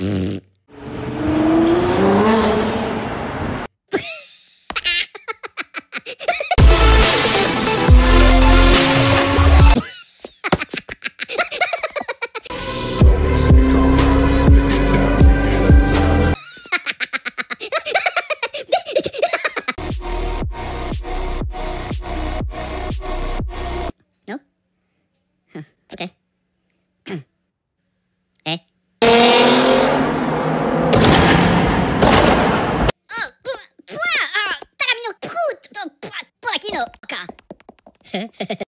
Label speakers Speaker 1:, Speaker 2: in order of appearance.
Speaker 1: Pfft. のか。